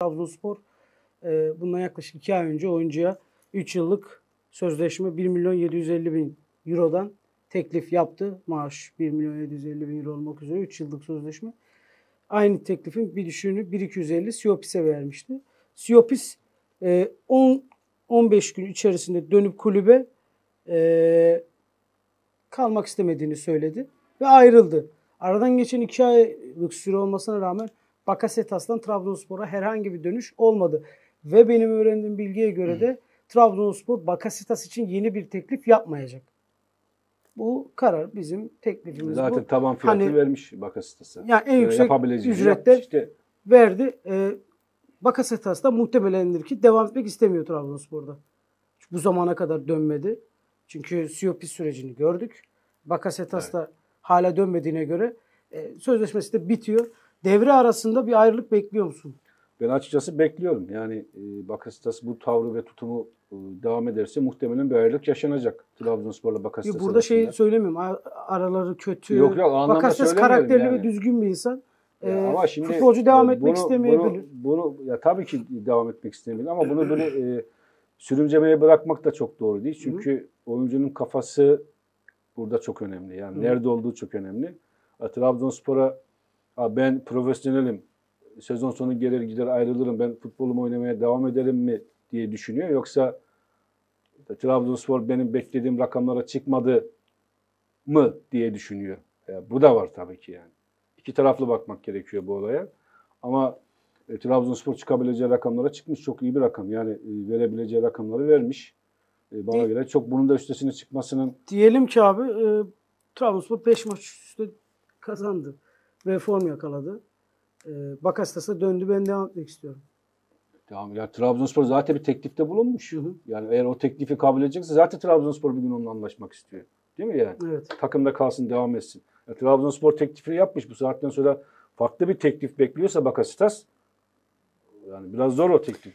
Trabzonspor e, bundan yaklaşık 2 ay önce oyuncuya 3 yıllık sözleşme 1 milyon 750 bin Euro'dan teklif yaptı. Maaş 1 milyon 750 bin Euro olmak üzere 3 yıllık sözleşme. Aynı teklifin bir düşüğünü 1.250 Siopis'e vermişti. Siopis e, 10 15 gün içerisinde dönüp kulübe e, kalmak istemediğini söyledi ve ayrıldı. Aradan geçen 2 aylık süre olmasına rağmen Bakasetas'tan Trabzonspor'a herhangi bir dönüş olmadı. Ve benim öğrendiğim bilgiye göre de Trabzonspor Bakasetas için yeni bir teklif yapmayacak. Bu karar bizim teklifimiz Zaten bu. taban fiyatı Hani- vermiş Bakasetas'a. Yani en Ee, yüksek yapabileceğini ücrette işte. verdi. Ee, Bakasetas da muhtemelendir ki devam etmek istemiyor Trabzonspor'da. Bu zamana kadar dönmedi. Çünkü Siopis sürecini gördük. Bakasetas da hala dönmediğine göre e, sözleşmesi de bitiyor. Devre arasında bir ayrılık bekliyor musun? Ben açıkçası bekliyorum. Yani e, Bakasetas bu tavrı ve tutumu e, devam ederse muhtemelen bir ayrılık yaşanacak. Trabzonspor'la Bakasetas Burada şey arasında. söylemiyorum. a- Araları kötü. Yok, yok, anlamda söylemiyorum karakterli yani. ve düzgün bir insan. Ya Ee, ama şimdi futbolcu devam etmek bunu- istemeyebilir. Bunu, bunu ya tabii ki devam etmek istemeyebilir ama bunu böyle e, sürüncemeye bırakmak da çok doğru değil. Çünkü oyuncunun kafası burada çok önemli. Yani Hı. nerede olduğu çok önemli. Trabzonspor'a ha, ben profesyonelim. Sezon sonu gelir gider ayrılırım. Ben futbolumu oynamaya devam ederim mi diye düşünüyor. Yoksa Trabzonspor benim beklediğim rakamlara çıkmadı mı diye düşünüyor. Ya, bu da var tabii ki yani. İki taraflı bakmak gerekiyor bu olaya. Ama e, Trabzonspor çıkabileceği rakamlara çıkmış. Çok iyi bir rakam. Yani e, verebileceği rakamları vermiş. E, bana Di- göre çok bunun da üstesine çıkmasının Diyelim ki abi e, Trabzonspor 5 maç üst üste kazandı ve form yakaladı. E, Bakasetas'a döndü ben devam etmek istiyorum. Tamam ya Trabzonspor zaten bir teklifte bulunmuş. Hı hı. Yani eğer o teklifi kabul edecekse zaten Trabzonspor bir gün onunla anlaşmak istiyor. Değil mi yani? Evet. Takımda kalsın, devam etsin. Ya Trabzonspor teklifini yapmış. Bu saatten sonra farklı bir teklif bekliyorsa Bakasitas yani biraz zor o teklif.